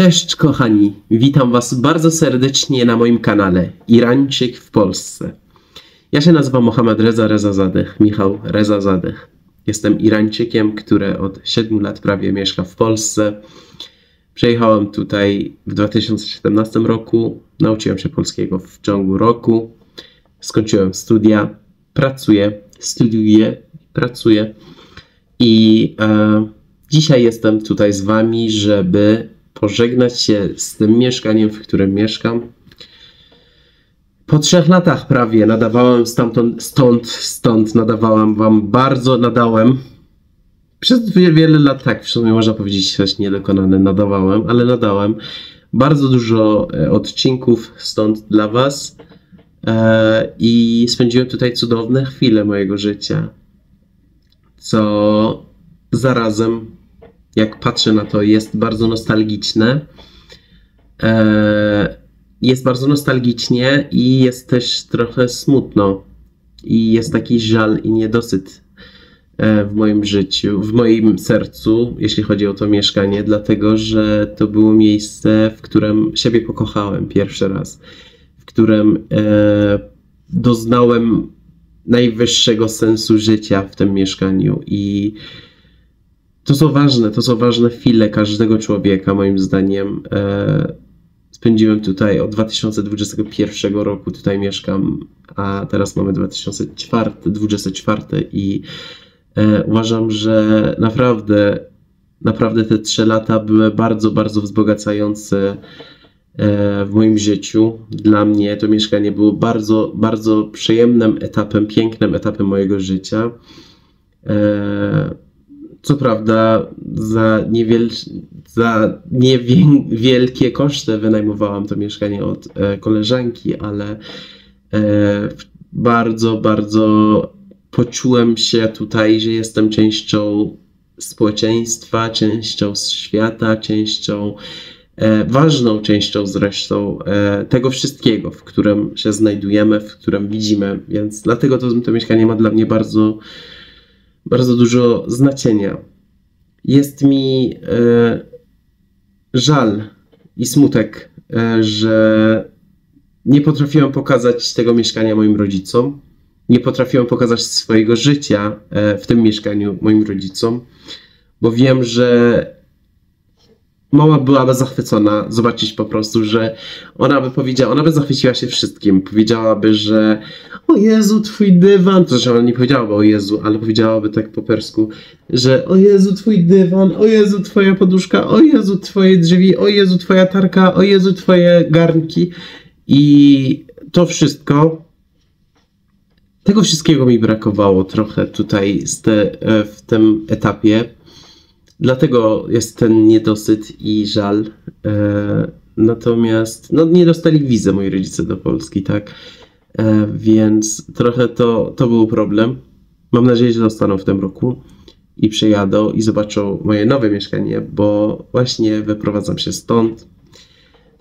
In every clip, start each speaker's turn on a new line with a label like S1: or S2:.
S1: Cześć kochani, witam was bardzo serdecznie na moim kanale Irańczyk w Polsce. Ja się nazywam Mohamed Reza Reza Zadech, Michał Reza Zadech. Jestem Irańczykiem, który od 7 lat prawie mieszka w Polsce. Przyjechałem tutaj w 2017 roku, nauczyłem się polskiego w ciągu roku, skończyłem studia, pracuję, studiuję, pracuję i e, dzisiaj jestem tutaj z wami, żeby pożegnać się z tym mieszkaniem, w którym mieszkam. Po trzech latach prawie nadawałem stamtąd, stąd, stąd nadawałem wam bardzo, nadałem. Przez wiele lat, tak, w sumie można powiedzieć, coś niedokonane nadawałem, ale nadałem bardzo dużo e, odcinków stąd dla was e, i spędziłem tutaj cudowne chwile mojego życia, co zarazem jak patrzę na to, jest bardzo nostalgiczne. E, jest bardzo nostalgicznie i jest też trochę smutno. I jest taki żal i niedosyt e, w moim życiu, w moim sercu, jeśli chodzi o to mieszkanie, dlatego że to było miejsce, w którym siebie pokochałem pierwszy raz, w którym e, doznałem najwyższego sensu życia w tym mieszkaniu i to są ważne, to są ważne chwile każdego człowieka, moim zdaniem. E, spędziłem tutaj od 2021 roku, tutaj mieszkam, a teraz mamy 2024 i e, uważam, że naprawdę, naprawdę te trzy lata były bardzo, bardzo wzbogacające e, w moim życiu. Dla mnie to mieszkanie było bardzo, bardzo przyjemnym etapem, pięknym etapem mojego życia. Co prawda za, niewiel, za niewielkie koszty wynajmowałam to mieszkanie od e, koleżanki, ale e, bardzo, bardzo poczułem się tutaj, że jestem częścią społeczeństwa, częścią świata, częścią, e, ważną częścią zresztą e, tego wszystkiego, w którym się znajdujemy, w którym widzimy, więc dlatego to, to mieszkanie ma dla mnie bardzo bardzo dużo znaczenia. Jest mi e, żal i smutek, e, że nie potrafiłem pokazać tego mieszkania moim rodzicom. Nie potrafiłem pokazać swojego życia e, w tym mieszkaniu moim rodzicom, bo wiem, że mama byłaby zachwycona zobaczyć po prostu, że ona by powiedziała, ona by zachwyciła się wszystkim. Powiedziałaby, że o Jezu, twój dywan, to że ona nie powiedziałaby o Jezu, ale powiedziałaby tak po persku, że o Jezu, twój dywan, o Jezu, twoja poduszka, o Jezu, twoje drzwi, o Jezu, twoja tarka, o Jezu, twoje garnki. I to wszystko, tego wszystkiego mi brakowało trochę tutaj te, e, w tym etapie Dlatego jest ten niedosyt i żal. E, natomiast no, nie dostali wizy moi rodzice do Polski, tak? E, więc trochę to, to był problem. Mam nadzieję, że dostaną w tym roku i przyjadą i zobaczą moje nowe mieszkanie, bo właśnie wyprowadzam się stąd.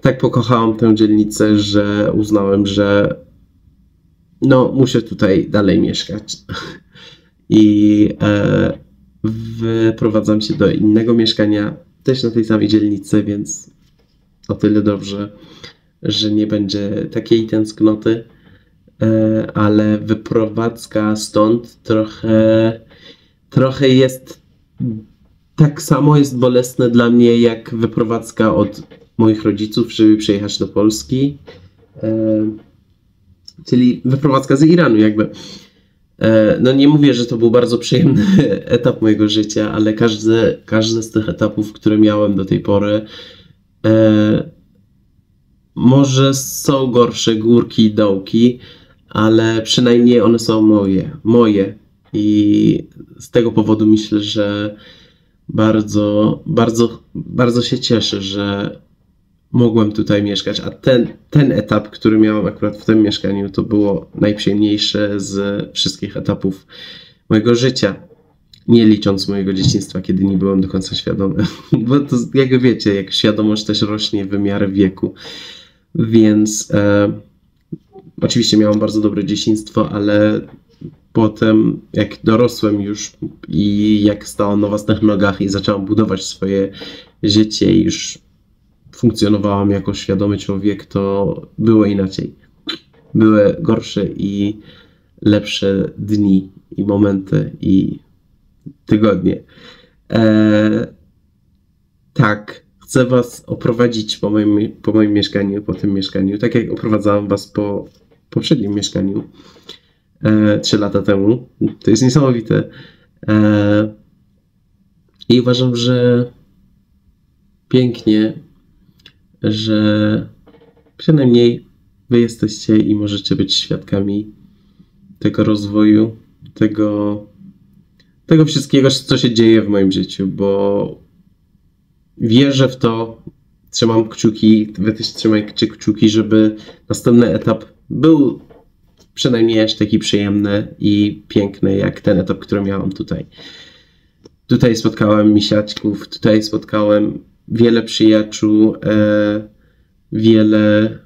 S1: Tak pokochałam tę dzielnicę, że uznałem, że no, muszę tutaj dalej mieszkać. I e, wyprowadzam się do innego mieszkania, też na tej samej dzielnicy, więc o tyle dobrze, że nie będzie takiej tęsknoty, e, ale wyprowadzka stąd trochę, trochę jest tak samo jest bolesne dla mnie, jak wyprowadzka od moich rodziców, żeby przyjechać do Polski. E, czyli wyprowadzka z Iranu, jakby. E, no nie mówię, że to był bardzo przyjemny etap mojego życia, ale każdy, każdy z tych etapów, które miałem do tej pory, e, może są gorsze górki i dołki, ale przynajmniej one są moje, moje. I z tego powodu myślę, że bardzo, bardzo, bardzo się cieszę, że mogłem tutaj mieszkać, a ten, ten etap, który miałem akurat w tym mieszkaniu, to było najprzyjemniejsze z wszystkich etapów mojego życia. Nie licząc mojego dzieciństwa, kiedy nie byłem do końca świadomy. Bo to, jak wiecie, jak świadomość też rośnie w miarę wieku. Więc e, oczywiście miałem bardzo dobre dzieciństwo, ale potem, jak dorosłem już i jak stałem na własnych nogach i zacząłem budować swoje życie, już funkcjonowałam jako świadomy człowiek, to było inaczej. Były gorsze i lepsze dni i momenty i tygodnie. Eee, tak, chcę Was oprowadzić po moim, po moim mieszkaniu, po tym mieszkaniu, tak jak oprowadzałam Was po poprzednim mieszkaniu e, 3 lata temu. To jest niesamowite. E, I uważam, że pięknie, że przynajmniej Wy jesteście i możecie być świadkami tego rozwoju, tego, tego wszystkiego, co się dzieje w moim życiu, bo wierzę w to, trzymam kciuki, wy też trzymajcie kciuki, żeby następny etap był przynajmniej aż taki przyjemny i piękny, jak ten etap, który miałam tutaj. Tutaj spotkałem misiaczków, tutaj spotkałem wiele przyjaciół, e, wiele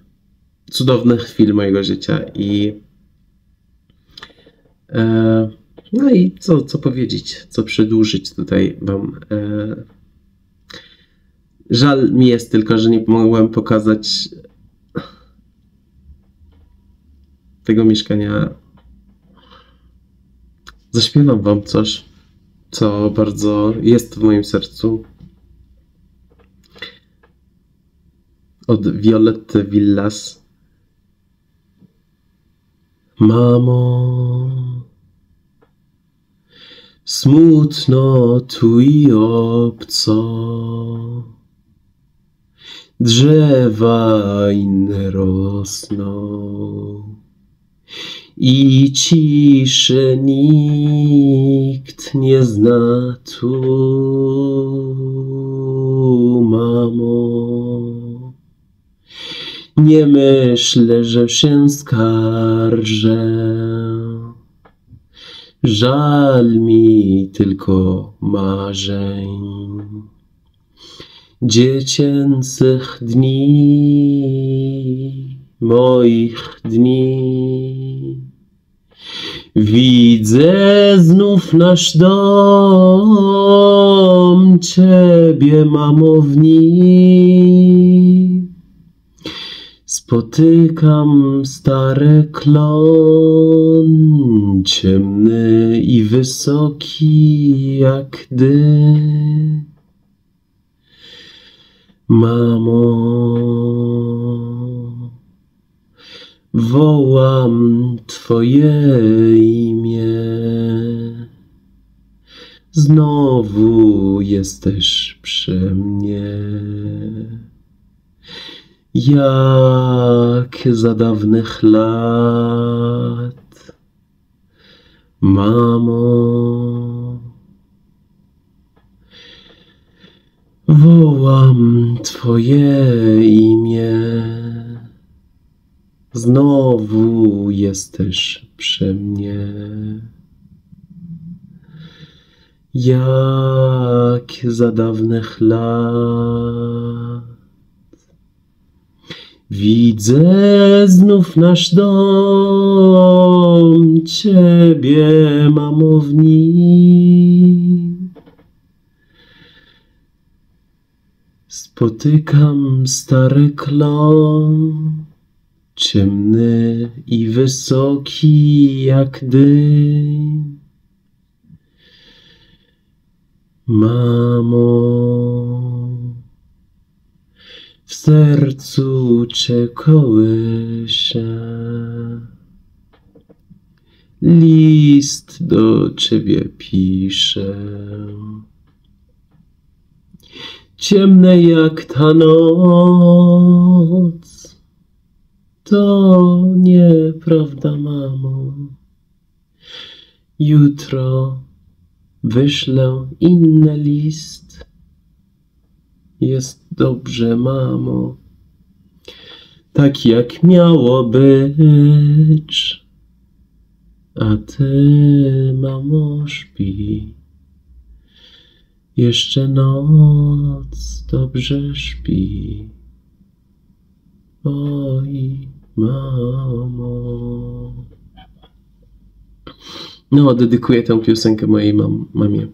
S1: cudownych chwil mojego życia i e, no i co, co powiedzieć, co przedłużyć tutaj wam. E, żal mi jest tylko, że nie mogłem pokazać tego mieszkania. Zaśpiewam wam coś, co bardzo jest w moim sercu. Od Violetty Villas. Mamo, smutno tu i obco. Drzewa inne rosną i ciszy nikt nie zna tu, Nie myślę, że się skarżę. Żal mi tylko marzeń dziecięcych dni, moich dni. Widzę znów nasz dom, Ciebie, mamo, Spotykam stary klon, ciemny i wysoki jak dym. Mamo, wołam Twoje imię. Znowu jesteś przy mnie. Jak za dawnych lat, mamo. Wołam Twoje imię. Znowu jesteś przy mnie. Jak za dawnych lat. Widzę znów nasz dom, Ciebie, mamo, w nim. Spotykam stary klon, ciemny i wysoki jak dym. Mamo, w sercu cię kołyszę. List do ciebie piszę. Ciemne jak ta noc. To nieprawda, mamo. Jutro wyślę inny list. Jest dobrze, mamo. Tak jak miało być. A ty, mamo, śpi. Jeszcze noc dobrze śpi. Oj, mamo. No, dedykuję tę piosenkę mojej mam, mamie.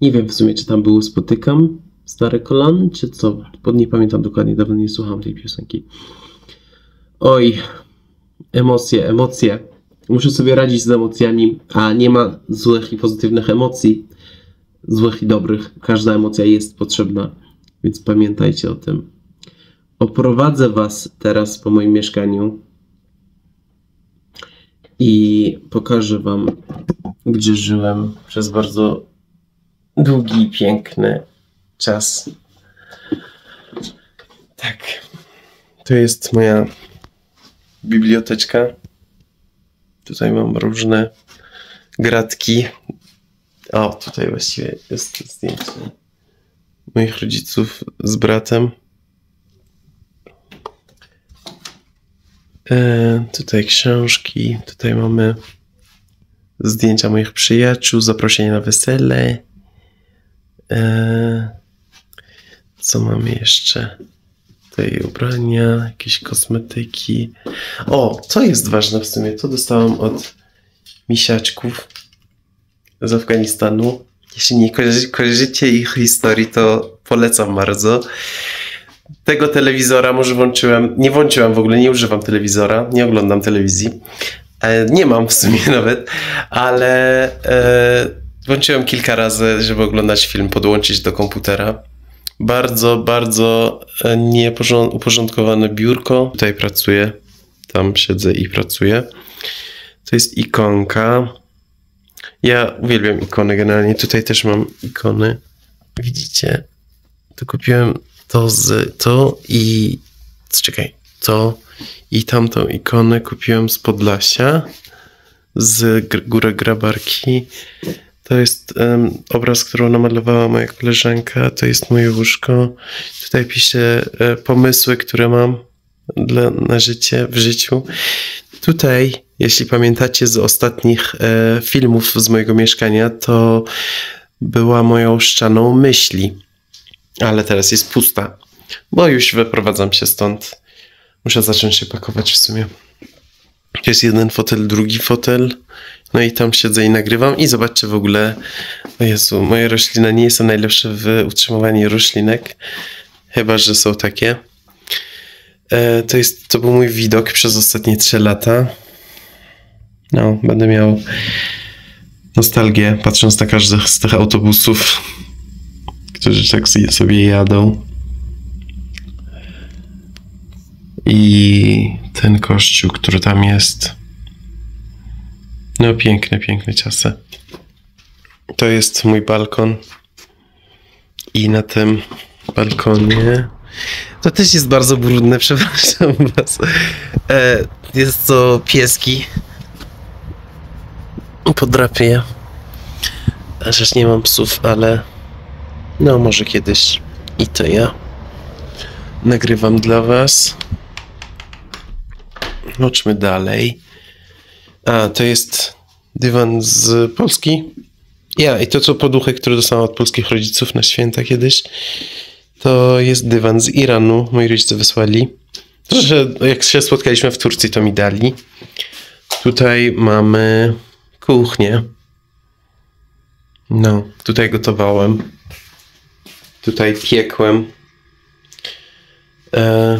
S1: Nie wiem w sumie, czy tam było spotykam Stare kolany, czy co? Bo nie pamiętam dokładnie, dawno nie słuchałem tej piosenki. Oj, emocje, emocje. Muszę sobie radzić z emocjami, a nie ma złych i pozytywnych emocji. Złych i dobrych. Każda emocja jest potrzebna, więc pamiętajcie o tym. Oprowadzę Was teraz po moim mieszkaniu i pokażę Wam, gdzie żyłem przez bardzo długi piękny czas. Tak. To jest moja biblioteczka. Tutaj mam różne gratki. O, tutaj właściwie jest zdjęcie moich rodziców z bratem. E, tutaj książki, tutaj mamy zdjęcia moich przyjaciół, zaproszenie na wesele. E, co mamy jeszcze? Tutaj ubrania, jakieś kosmetyki. O, co jest ważne w sumie, to dostałam od misiaczków z Afganistanu. Jeśli nie kojarzy, kojarzycie ich historii, to polecam bardzo. Tego telewizora może włączyłem, nie włączyłem w ogóle, nie używam telewizora, nie oglądam telewizji. E, nie mam w sumie nawet, ale e, włączyłem kilka razy, żeby oglądać film, podłączyć do komputera. Bardzo, bardzo e, nieuporządkowane biurko. Tutaj pracuję, tam siedzę i pracuję. To jest ikonka. Ja uwielbiam ikony generalnie. Tutaj też mam ikony. Widzicie? To kupiłem to z to i czekaj, to i tamtą ikonę kupiłem z Podlasia z Górę Grabarki. To jest um, obraz, który namalowała moja koleżanka. To jest moje łóżko. Tutaj piszę e, pomysły, które mam dla, na życie, w życiu. Tutaj, jeśli pamiętacie z ostatnich e, filmów z mojego mieszkania, to była moją ścianą myśli. Ale teraz jest pusta, bo już wyprowadzam się stąd. Muszę zacząć się pakować w sumie. Jest jeden fotel, drugi fotel. No i tam siedzę i nagrywam i zobaczcie w ogóle, o Jezu, nie są najlepsze w utrzymywaniu roślinek, chyba, że są takie. E, to, jest, to był mój widok przez ostatnie 3 lata. No, będę miał nostalgię, patrząc na każdy z tych autobusów, którzy tak sobie jadą. I ten kościół, który tam jest. No, piękne, piękne czasy. To jest mój balkon. I na tym balkonie. To też jest bardzo brudne, przepraszam was. E, jest to pieski. Podrapię. Chociaż nie mam psów, ale no może kiedyś i to ja nagrywam dla was. Chodźmy dalej. A, to jest dywan z Polski. Ja, i to co poduchy, które dostałam od polskich rodziców na święta kiedyś, to jest dywan z Iranu. Moi rodzice wysłali. To, że jak się spotkaliśmy w Turcji, to mi dali. Tutaj mamy kuchnię. No, tutaj gotowałem. Tutaj piekłem. E,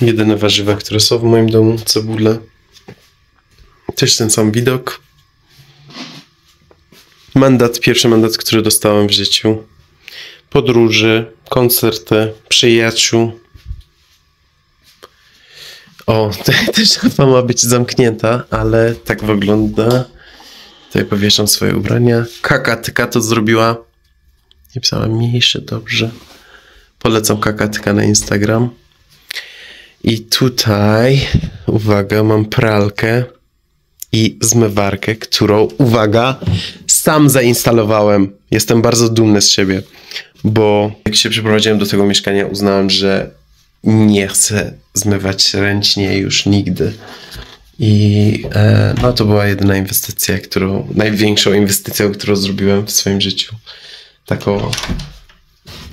S1: jedyne warzywa, które są w moim domu, cebulę. Też ten sam widok. Mandat, pierwszy mandat, który dostałem w życiu. Podróży, koncerty, przyjaciół. O, też chyba ma być zamknięta, ale tak wygląda. Tutaj powieszam swoje ubrania. Kakatyka to zrobiła. Nie pisałem mniejsze, dobrze. Polecam kakatyka na Instagram. I tutaj, uwaga, mam pralkę i zmywarkę, którą, uwaga, sam zainstalowałem. Jestem bardzo dumny z siebie, bo jak się przeprowadziłem do tego mieszkania, uznałem, że nie chcę zmywać ręcznie już nigdy. I e, no to była jedyna inwestycja, którą, największą inwestycją, którą zrobiłem w swoim życiu. Taką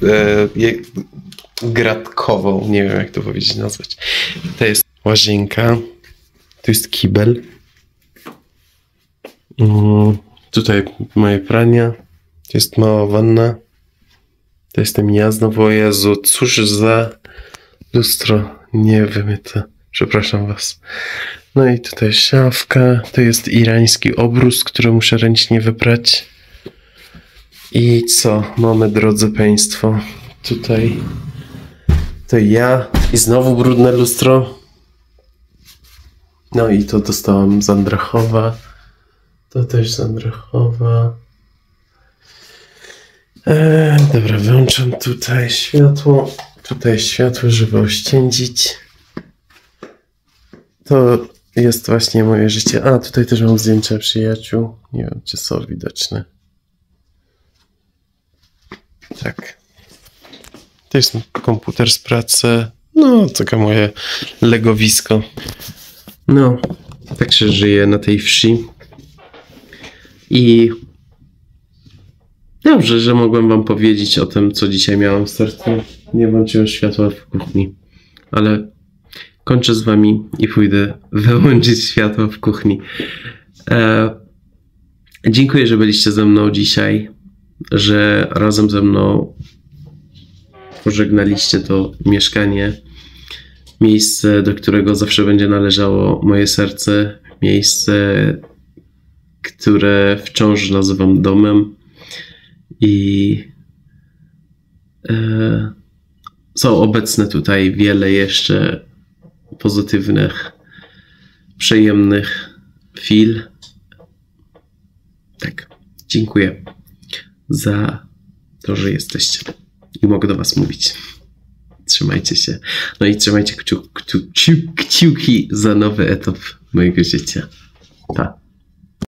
S1: e, gratkową, nie wiem jak to powiedzieć, nazwać. To jest łazienka, to jest kibel. Mm, tutaj moje prania, to jest mała wanna, to jestem ja znowu, o Jezu, cóż za lustro niewymyte. Przepraszam was. No i tutaj szafka, to jest irański obrus, który muszę ręcznie wyprać. I co mamy, drodzy Państwo? Tutaj to ja i znowu brudne lustro. No i to dostałam z Andrachowa. To też z Andrachowa. Eee, dobra, wyłączam tutaj światło. Tutaj światło, żeby oszczędzić. To jest właśnie moje życie. A, tutaj też mam zdjęcia przyjaciół. Nie wiem, czy są widoczne. Tak. To jest komputer z pracy. No, takie moje legowisko. No, tak się żyje na tej wsi. I dobrze, że mogłem wam powiedzieć o tym, co dzisiaj miałam w sercu. Nie włączyłem światła w kuchni, ale kończę z wami i pójdę wyłączyć światło w kuchni. E, dziękuję, że byliście ze mną dzisiaj, że razem ze mną pożegnaliście to mieszkanie, miejsce, do którego zawsze będzie należało moje serce, miejsce, które wciąż nazywam domem i e, są obecne tutaj wiele jeszcze pozytywnych, przyjemnych chwil. Tak, dziękuję za to, że jesteście i mogę do Was mówić. Trzymajcie się. No i trzymajcie kciu, kciu, kciu, kciuki za nowy etap mojego życia. Pa.